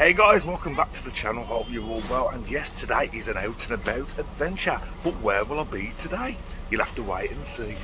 Hey guys, welcome back to the channel. Hope you're all well. And yes, today is an out and about adventure. But where will I be today? You'll have to wait and see.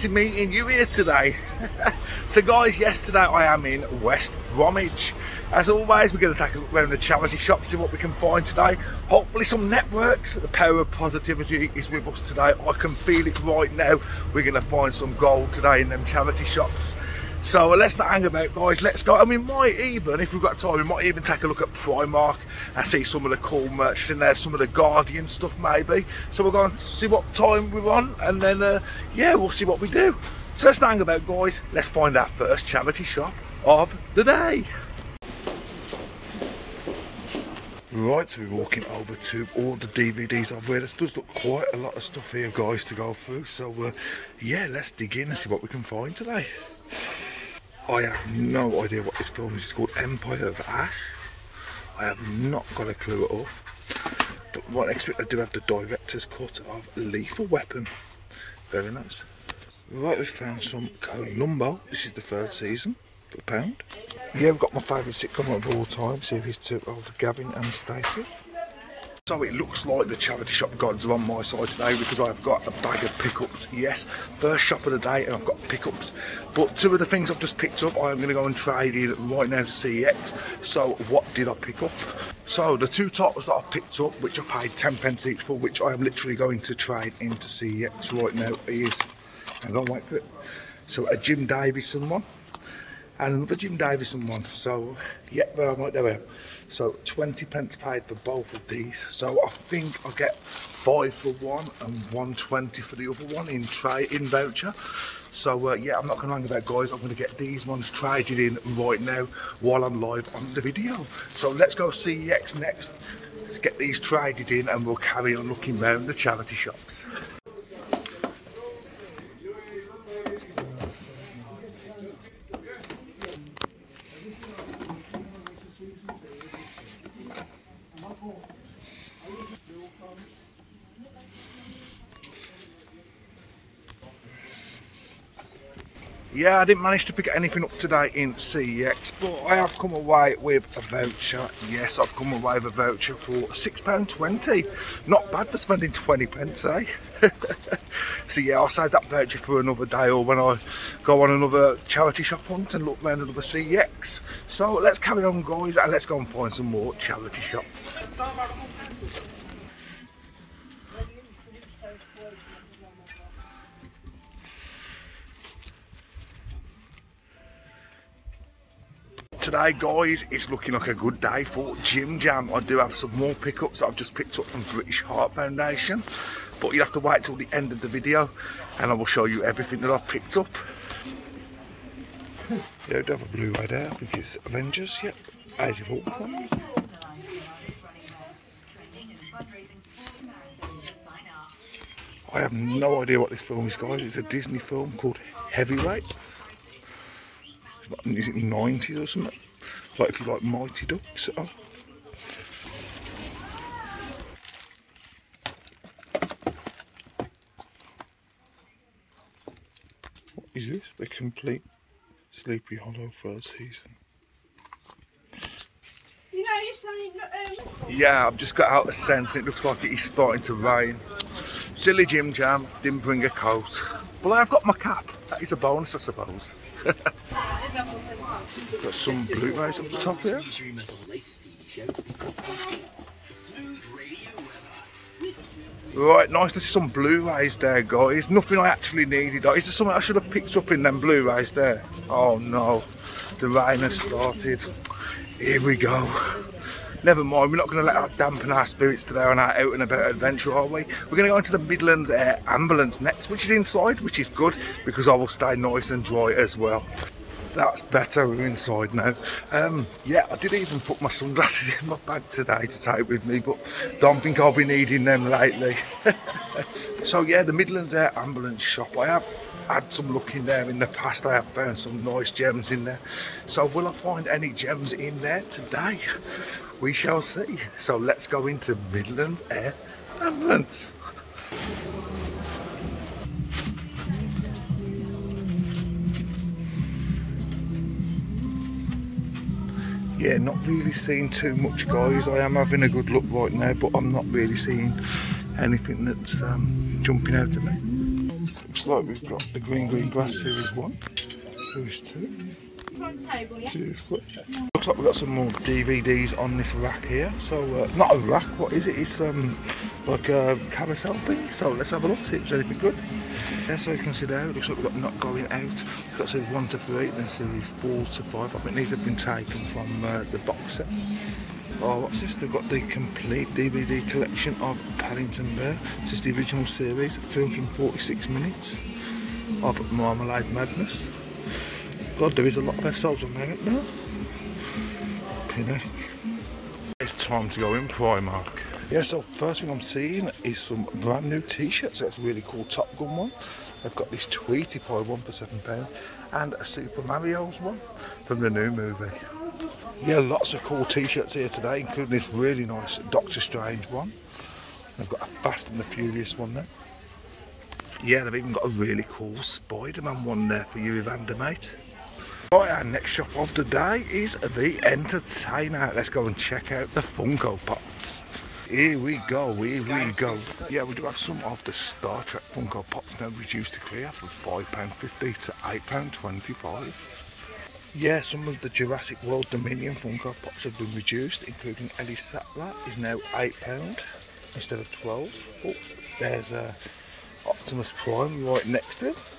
Fancy meeting you here today. so guys, yesterday I am in West Bromwich. As always, we're going to take a look around the charity shop, see what we can find today. Hopefully some networks. The power of positivity is with us today. I can feel it right now. We're going to find some gold today in them charity shops. So let's not hang about guys, let's go. I mean, might even, if we've got time, we might even take a look at Primark and see some of the cool merch in there, some of the Guardian stuff maybe. So we're going to see what time we're on and then, uh, yeah, we'll see what we do. So let's not hang about guys, let's find our first charity shop of the day. Right, so we're walking over to all the DVDs I've read. There does look quite a lot of stuff here, guys, to go through. So, uh, yeah, let's dig in and see what we can find today. I have no idea what this film is. It's called Empire of Ash. I have not got a clue at all. But what next week I do have the director's cut of Lethal Weapon. Very nice. Right, we found some Columbo. This is the third season a pound. Yeah, we've got my favourite sitcom of all time, series two of Gavin and Stacey. So it looks like the charity shop gods are on my side today because I've got a bag of pickups. Yes, first shop of the day and I've got pickups. But two of the things I've just picked up, I'm going to go and trade in right now to CEX. So what did I pick up? So the two titles that I picked up, which I paid 10 pence each for, which I am literally going to trade into CEX right now is, hang on, wait for it. So a Jim Davidson one and another Jim Davidson one. So, yeah, well, right there So, 20 pence paid for both of these. So, I think I'll get five for one and 120 for the other one in tray in voucher. So, uh, yeah, I'm not going to hang about, guys. I'm going to get these ones traded in right now while I'm live on the video. So, let's go CEX next. Let's get these traded in and we'll carry on looking around the charity shops. Yeah I didn't manage to pick anything up today in CEX but I have come away with a voucher. Yes I've come away with a voucher for £6.20 not bad for spending 20 pence eh? So yeah I'll save that voucher for another day or when I go on another charity shop hunt and look around another CEX so let's carry on guys and let's go and find some more charity shops today guys it's looking like a good day for Jim Jam. I do have some more pickups that I've just picked up from British Heart Foundation but you have to wait till the end of the video and I will show you everything that I've picked up. Yeah I do have a Blu-ray there I think it's Avengers yep. 84 I have no idea what this film is guys. It's a Disney film called Heavyweights like, is it 90s or something? Like if you like Mighty Ducks. Oh. What is this? The complete Sleepy Hollow third season. You know, saying um... Yeah, I've just got out of sense. It looks like it is starting to rain. Silly Jim Jam, didn't bring a coat. But I've got my cap. That is a bonus, I suppose. Got some Blu-rays up the top here. Right, nice to see some Blu-rays there, guys. Nothing I actually needed. Is there something I should have picked up in them Blu-rays there? Oh no, the rain has started. Here we go. Never mind, we're not going to let that dampen our spirits today on our out and about adventure, are we? We're going to go into the Midlands Air Ambulance next, which is inside, which is good because I will stay nice and dry as well. That's better, we're inside now. Um, yeah, I did even put my sunglasses in my bag today to take with me, but don't think I'll be needing them lately. so yeah, the Midlands Air Ambulance shop. I have had some luck in there in the past. I have found some nice gems in there. So will I find any gems in there today? We shall see. So let's go into Midlands Air Ambulance. Yeah not really seeing too much guys. I am having a good look right now but I'm not really seeing anything that's um, jumping out at me. Looks like we've got the green green grass series 1 series 2 table, yeah? series 3 looks like we've got some more DVDs on this rack here so uh, not a rack what is it it's um like a carousel thing so let's have a look see if there's anything good yeah so you can see there it looks like we've got not going out we've got series 1 to 3 then series 4 to 5 I think these have been taken from uh, the box set Oh, what's this? They've got the complete DVD collection of Paddington Bear. This is the original series, 346 minutes of Marmalade Madness. God, there is a lot of episodes on there, isn't there? Pinnock. It's time to go in Primark. Yeah, so first thing I'm seeing is some brand new t-shirts. That's a really cool Top Gun one. They've got this Tweety Pie one for £7 and a Super Mario's one from the new movie. Yeah, lots of cool t-shirts here today, including this really nice Doctor Strange one. They've got a Fast and the Furious one there. Yeah, they've even got a really cool Spider-Man one there for you, Evander, mate. Right, our next shop of the day is The Entertainer. Let's go and check out the Funko Pops. Here we go, here we go. Yeah, we do have some of the Star Trek Funko Pops now reduced to clear from £5.50 to £8.25. Yeah, some of the Jurassic World Dominion Funko Pops have been reduced, including Ellie Sattler is now £8 instead of 12 Oh, there's uh, Optimus Prime right next to it.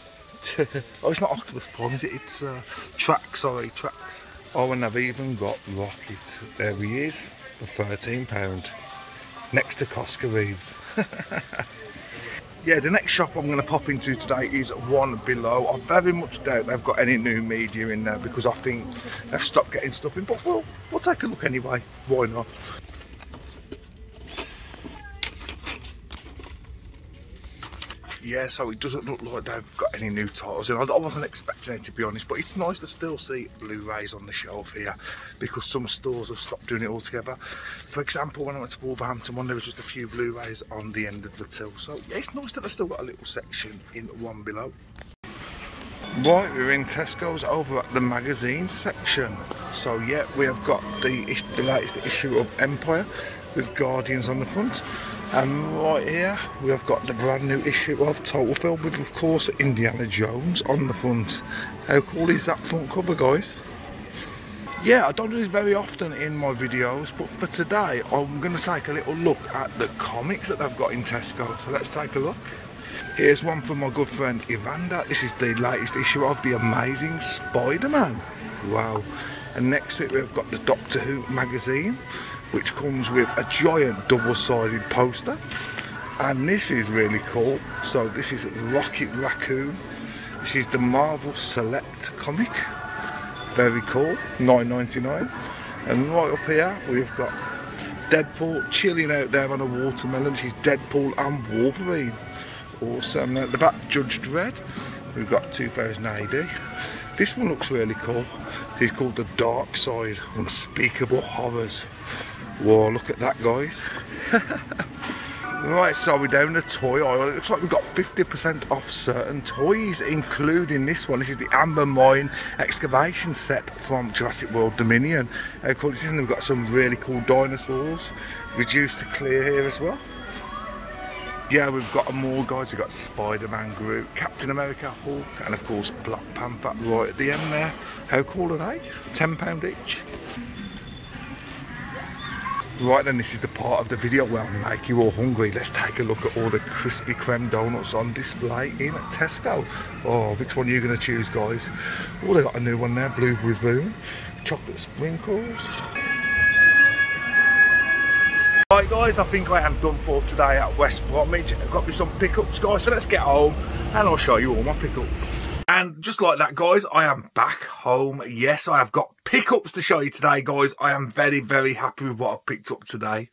oh, it's not Optimus Prime, is it? It's uh, Trax, sorry, tracks. Oh, and I've even got Rocket. There he is, for £13. Next to Cosca Reeves. yeah, the next shop I'm going to pop into today is One Below. I very much doubt they've got any new media in there because I think they've stopped getting stuff in. But we'll, we'll take a look anyway. Why not? Yeah so it doesn't look like they've got any new titles in I wasn't expecting it to be honest but it's nice to still see Blu-rays on the shelf here because some stores have stopped doing it altogether for example when I went to Wolverhampton one there was just a few Blu-rays on the end of the till so yeah it's nice that they've still got a little section in one below Right, we're in Tesco's over at the magazine section. So yeah, we have got the, the latest issue of Empire with Guardians on the front. And right here, we have got the brand new issue of Total Film with, of course, Indiana Jones on the front. How cool is that front cover, guys? Yeah, I don't do this very often in my videos, but for today, I'm going to take a little look at the comics that they've got in Tesco. So let's take a look. Here's one from my good friend Evander. This is the latest issue of The Amazing Spider-Man. Wow. And next it we've got the Doctor Who magazine, which comes with a giant double-sided poster. And this is really cool. So this is Rocket Raccoon. This is the Marvel Select comic. Very cool, 9.99. And right up here we've got Deadpool chilling out there on a watermelon. This is Deadpool and Wolverine awesome. At the back, Judge Dredd. We've got 2000 AD. This one looks really cool. It's called The Dark Side Unspeakable Horrors. Whoa, look at that, guys. right, so we're down the toy aisle. It looks like we've got 50% off certain toys, including this one. This is the Amber Mine excavation set from Jurassic World Dominion. Uh, How cool is this? And we've got some really cool dinosaurs reduced to clear here as well yeah, we've got more guys. We've got Spider-Man, Groot, Captain America, Hulk, and of course Black Panther right at the end there. How cool are they? £10 each. Right then, this is the part of the video where I make you all hungry. Let's take a look at all the Krispy Kreme donuts on display in Tesco. Oh, which one are you going to choose, guys? Oh, they got a new one there, blueberry boom, chocolate sprinkles. Right guys, I think I am done for today at West Bromwich. I've got me some pickups guys, so let's get home and I'll show you all my pickups. And just like that, guys, I am back home. Yes, I have got pickups to show you today, guys. I am very, very happy with what I've picked up today.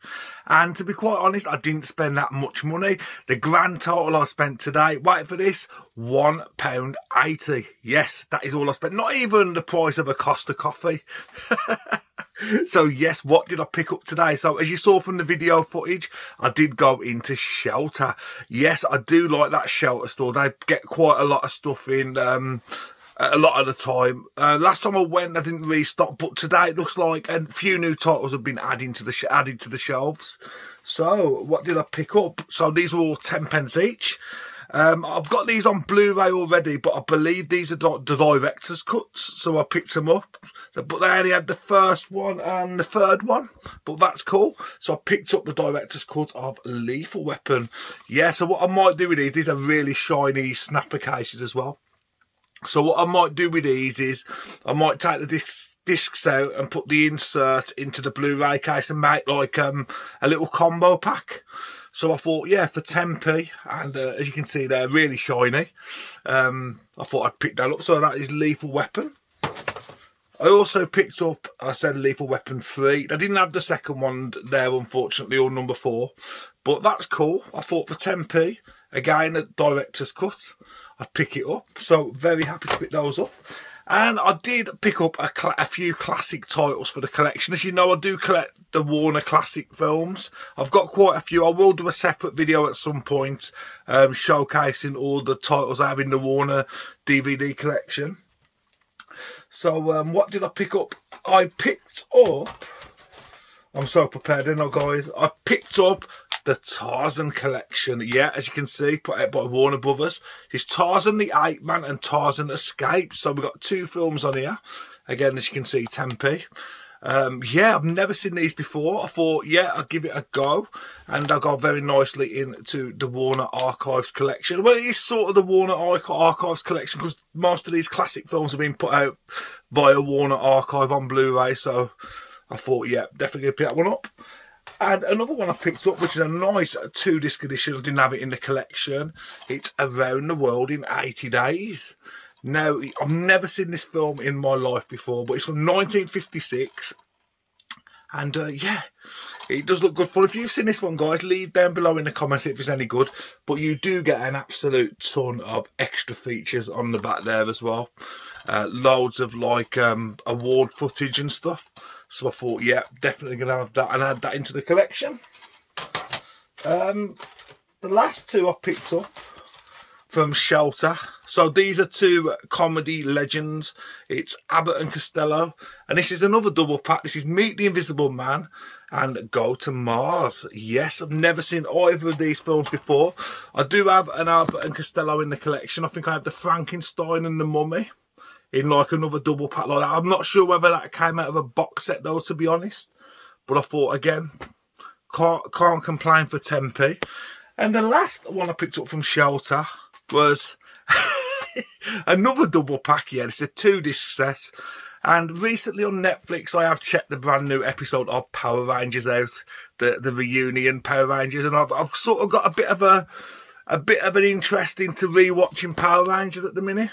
And to be quite honest, I didn't spend that much money. The grand total I spent today, wait for this, £1.80. Yes, that is all I spent. Not even the price of a Costa coffee. so yes, what did I pick up today? So as you saw from the video footage, I did go into Shelter. Yes, I do like that Shelter store. They get quite a lot of stuff in um, a lot of the time. Uh, last time I went, I didn't restock, but today it looks like a few new titles have been added to the added to the shelves. So what did I pick up? So these were all 10 pence each. Um, I've got these on Blu-ray already, but I believe these are the director's cuts, so I picked them up. But they only had the first one and the third one, but that's cool. So I picked up the director's cut of Lethal Weapon. Yeah, so what I might do with these, these are really shiny snapper cases as well. So what I might do with these is I might take the discs out and put the insert into the Blu-ray case and make like um, a little combo pack. So I thought, yeah, for 10p, and uh, as you can see, they're really shiny. Um, I thought I'd pick that up. So that is Lethal Weapon. I also picked up, I said Lethal Weapon 3. I didn't have the second one there, unfortunately, or number 4. But that's cool. I thought for 10p, again, a director's cut, I'd pick it up. So very happy to pick those up. And I did pick up a, a, few classic titles for the collection. As you know, I do collect the Warner classic films. I've got quite a few. I will do a separate video at some point um, showcasing all the titles I have in the Warner DVD collection. So um, what did I pick up? I picked up... I'm so prepared now, guys. I picked up the Tarzan collection. Yeah, as you can see, put out by Warner Brothers. It's Tarzan the Ape Man and Tarzan Escapes. So we've got two films on here. Again, as you can see, 10p. Um, yeah, I've never seen these before. I thought, yeah, I'll give it a go. And I got very nicely into the Warner Archives collection. Well, it is sort of the Warner Archives collection because most of these classic films have been put out via Warner Archive on Blu-ray. So I thought, yeah, definitely pick that one up. And another one I picked up, which is a nice two disc edition. I didn't have it in the collection. It's Around the World in 80 Days. Now, I've never seen this film in my life before, but it's from 1956. And uh, yeah, it does look good fun. If you've seen this one, guys, leave down below in the comments if it's any good. But you do get an absolute ton of extra features on the back there as well. Uh, loads of like um, award footage and stuff. So I thought, yeah, definitely going to have that and add that into the collection. Um, the last two I picked up from Shelter. So these are two comedy legends. It's Abbott and Costello. And this is another double pack. This is Meet the Invisible Man and Go to Mars. Yes, I've never seen either of these films before. I do have an Abbott and Costello in the collection. I think I have the Frankenstein and the Mummy in like another double pack like that. I'm not sure whether that came out of a box set though, to be honest. But I thought again, can't can't complain for 10p. And the last one I picked up from Shelter was another double pack. Yeah, it's a two disc set. And recently on Netflix, I have checked the brand new episode of Power Rangers out, the the reunion Power Rangers, and I've I've sort of got a bit of a a bit of an interest into rewatching Power Rangers at the minute.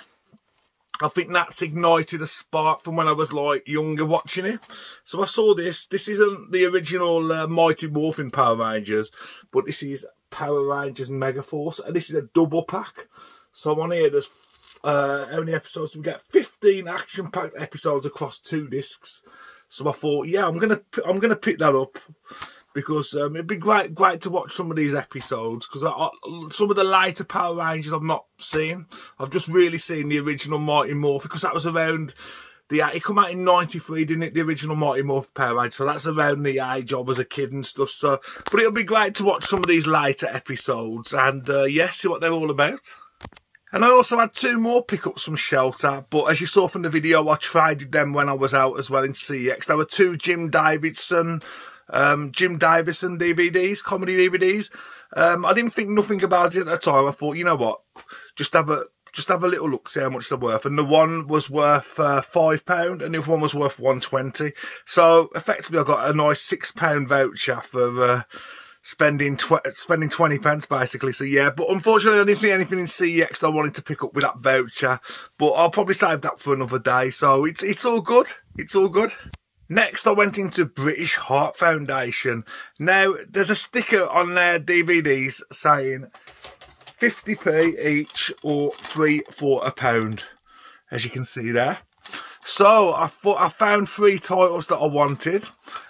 I think that's ignited a spark from when I was like younger watching it. So I saw this. This isn't the original uh, Mighty Morphin Power Rangers, but this is Power Rangers Megaforce, and this is a double pack. So on here, there's uh, how many episodes do we get? 15 action-packed episodes across two discs. So I thought, yeah, I'm gonna I'm gonna pick that up because um, it'd be great great to watch some of these episodes because some of the later Power Rangers I've not seen. I've just really seen the original Mighty Morph because that was around the it come out in '93, didn't it? The original Mighty Morph Power Rangers, so that's around the age I was a kid and stuff. So, but it'll be great to watch some of these later episodes and uh, yeah, see what they're all about. And I also had two more pickups from Shelter, but as you saw from the video, I traded them when I was out as well in CEX. There were two Jim Davidson um, Jim Davidson DVDs, comedy DVDs. Um, I didn't think nothing about it at the time. I thought, you know what, just have a just have a little look, see how much they're worth. And the one was worth uh, five pound, and the other one was worth one twenty. So effectively, I got a nice six pound voucher for. Uh, spending tw- spending 20 pence basically so yeah but unfortunately i didn't see anything in cex that i wanted to pick up with that voucher but i'll probably save that for another day so it's it's all good it's all good Next, I went into British Heart Foundation. Now, there's a sticker on their DVDs saying 50p each or three for a pound, as you can see there. So I thought I found three titles that I wanted,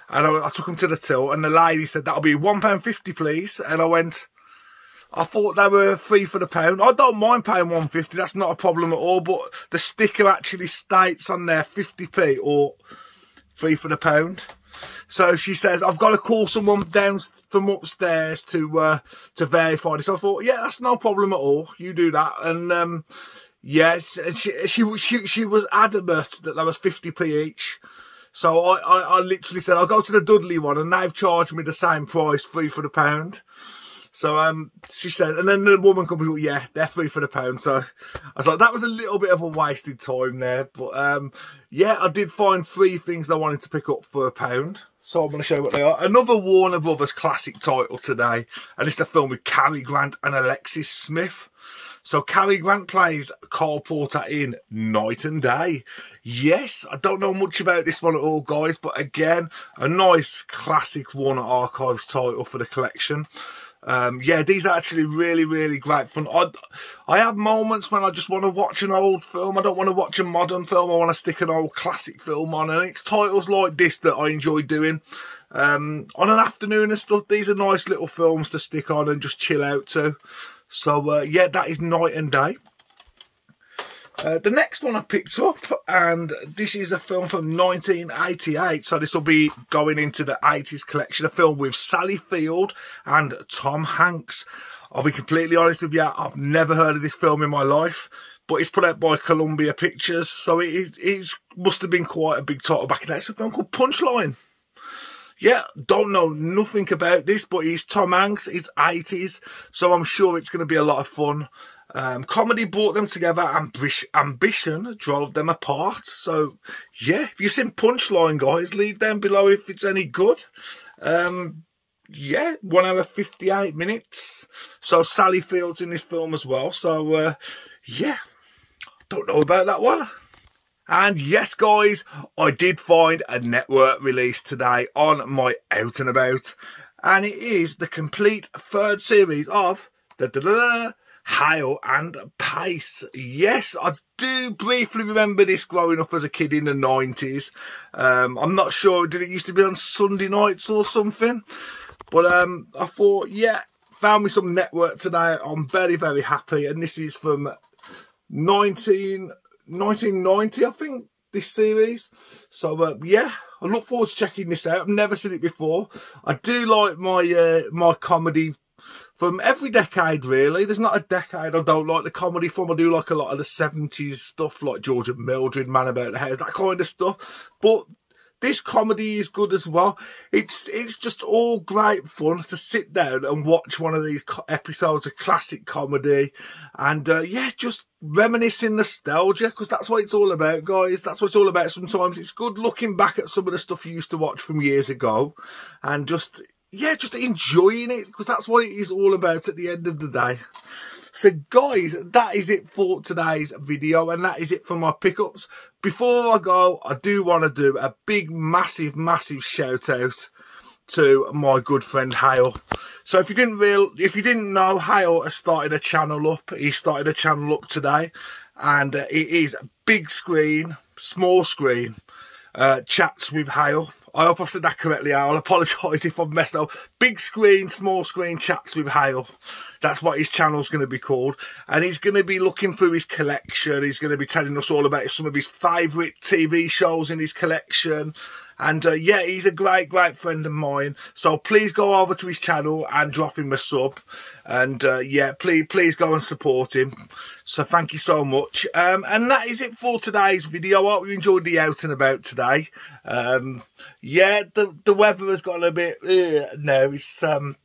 and I, I took them to the till, and the lady said that'll be one pound fifty, please. And I went, I thought they were three for the pound. I don't mind paying one fifty; that's not a problem at all. But the sticker actually states on there fifty p or three for the pound. So she says, I've got to call someone down from upstairs to uh, to verify this. I thought, yeah, that's no problem at all. You do that. And um, yeah, she, she, she, she was adamant that there was 50p each. So I, I, I literally said, I'll go to the Dudley one and they've charged me the same price, three for the pound. So um, she said, and then the woman comes, well, yeah, they're three for the pound. So I was like, that was a little bit of a wasted time there. But um, yeah, I did find three things I wanted to pick up for a pound. So I'm going to show you what they are. Another Warner Brothers classic title today. And it's a film with Cary Grant and Alexis Smith. So Cary Grant plays Cole Porter in Night and Day. Yes, I don't know much about this one at all, guys, but again, a nice classic Warner Archives title for the collection. Um, yeah, these are actually really, really great fun. I, I have moments when I just want to watch an old film. I don't want to watch a modern film. I want to stick an old classic film on. And it's titles like this that I enjoy doing. Um, on an afternoon and stuff, these are nice little films to stick on and just chill out to. So uh, yeah, that is night and day. Uh, the next one I picked up, and this is a film from 1988, so this will be going into the 80s collection, a film with Sally Field and Tom Hanks. I'll be completely honest with you, I've never heard of this film in my life, but it's put out by Columbia Pictures, so it, must have been quite a big title back in that. It's a film called Punchline yeah, don't know nothing about this, but he's Tom Hanks, it's 80s, so I'm sure it's going to be a lot of fun. Um, comedy brought them together, ambi ambition drove them apart. So, yeah, if you've seen Punchline, guys, leave them below if it's any good. Um, yeah, one hour 58 minutes. So, Sally Field's in this film as well. So, uh, yeah, don't know about that one. And yes, guys, I did find a network release today on my Out and About. And it is the complete third series of da da da, da Hale and Pace. Yes, I do briefly remember this growing up as a kid in the 90s. Um, I'm not sure, did it used to be on Sunday nights or something? But um, I thought, yeah, found me some network today. I'm very, very happy. And this is from 19, 1990, I think, this series. So, uh, yeah, I look forward to checking this out. I've never seen it before. I do like my uh, my comedy from every decade, really. There's not a decade I don't like the comedy from. I do like a lot of the 70s stuff, like George and Mildred, Man About the House, that kind of stuff. But this comedy is good as well. It's it's just all great fun to sit down and watch one of these episodes of classic comedy, and uh, yeah, just reminiscing nostalgia because that's what it's all about, guys. That's what it's all about. Sometimes it's good looking back at some of the stuff you used to watch from years ago, and just yeah, just enjoying it because that's what it is all about at the end of the day. So guys, that is it for today's video and that is it for my pickups. Before I go, I do want to do a big, massive, massive shout out to my good friend Hale. So if you didn't real, if you didn't know, Hale has started a channel up. He started a channel up today and uh, it is big screen, small screen, uh, chats with Hale. I hope I've said that correctly. I'll apologise if I've messed up. Big screen, small screen chats with Hale. That's what his channel's going to be called. And he's going to be looking through his collection. He's going to be telling us all about some of his favourite TV shows in his collection. And uh, yeah, he's a great, great friend of mine. So please go over to his channel and drop him a sub. And uh, yeah, please, please go and support him. So thank you so much. Um, and that is it for today's video. I hope you enjoyed the out and about today. Um, yeah, the, the weather has gotten a bit, uh, no, it's, um,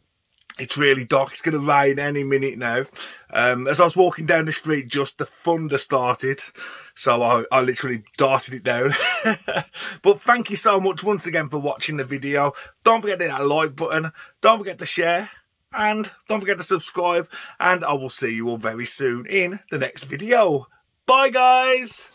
it's really dark. It's going to rain any minute now. Um, as I was walking down the street, just the thunder started. So I, I literally darted it down. but thank you so much once again for watching the video. Don't forget to hit that like button. Don't forget to share. And don't forget to subscribe. And I will see you all very soon in the next video. Bye, guys.